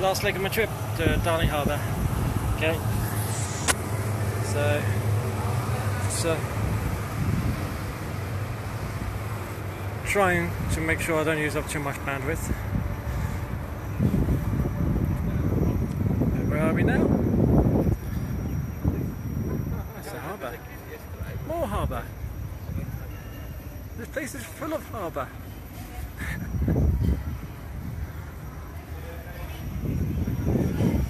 last leg of my trip to Darling Harbour. Okay, so so trying to make sure I don't use up too much bandwidth. Where are we now? The harbour. More harbour. This place is full of harbour.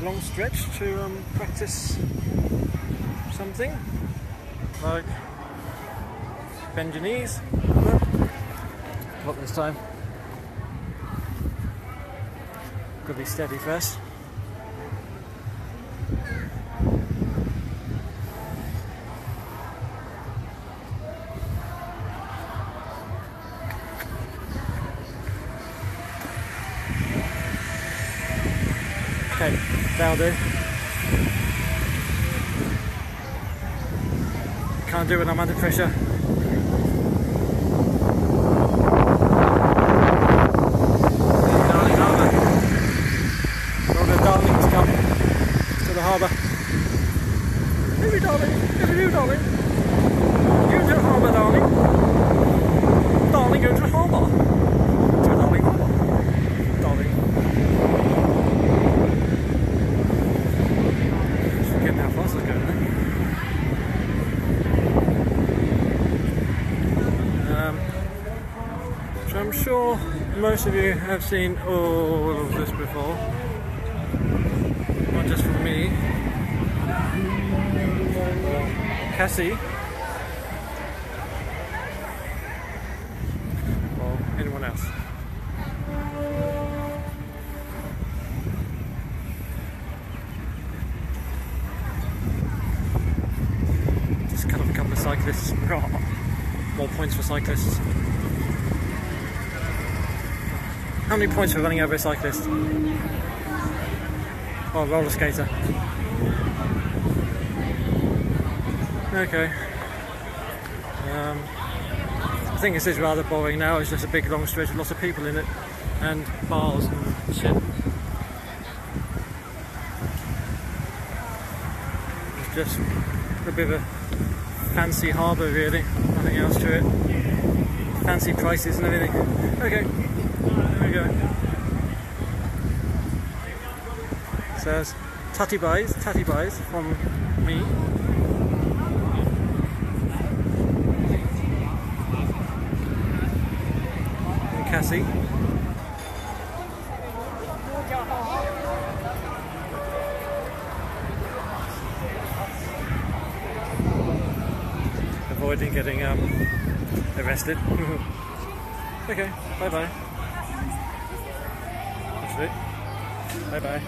Long stretch to um, practice something like bend your knees. Not this time. Gotta be steady first. Okay, do. Can't do it I'm under pressure. Darling to the harbour. Every darling, every new darling. You to the harbour, darling. Darling, go to the harbour. To the darling harbour. Darling. Forgetting how fast it's going now. Um, so I'm sure most of you have seen all of this before. Not just from me. Kassie. Or anyone else. Just cut off a couple of cyclists. More points for cyclists. How many points for running over a cyclist? Or a roller skater? Okay. Um, I think this is rather boring now. It's just a big long stretch with lots of people in it and bars and shit. It's just a bit of a fancy harbour really, nothing else to it. Fancy prices and everything. Okay, there we go. Says Tatty buys, Tatty buys from me. Kassie. Avoiding getting um, arrested. okay, bye bye. That's it. Bye bye.